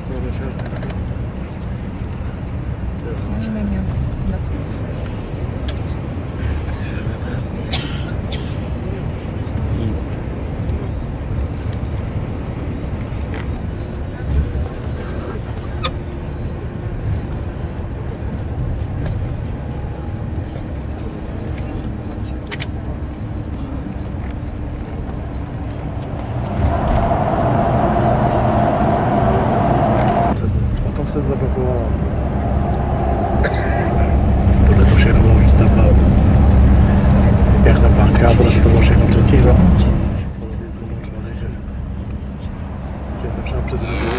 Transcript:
做的事儿。przed zablokowała. Tohle to všechno byla výstavba. Jak ta banka, tohle to bylo všechno předtím. Že to všechno předložilo.